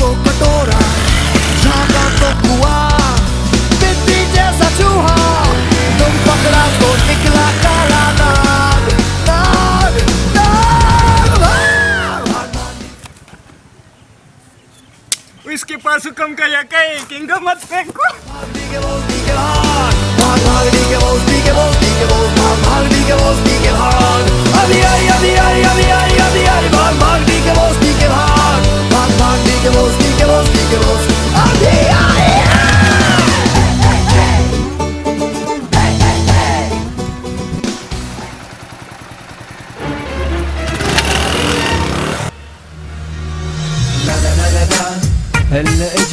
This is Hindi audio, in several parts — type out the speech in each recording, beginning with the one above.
तो कटोरा, झांका तो कुआ जैसा चूहा, तुम पकड़ा तो निकला काला! इसके पास हुक्म का या कहीं किंग मत फेंको के बोल दी के भाग के बोल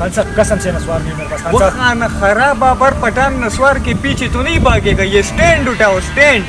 खान कसम से नसवार नहीं मेरे पास वो खाना खराब पर पठान नसवार के पीछे तो नहीं भागेगा, ये स्टैंड उठाओ स्टैंड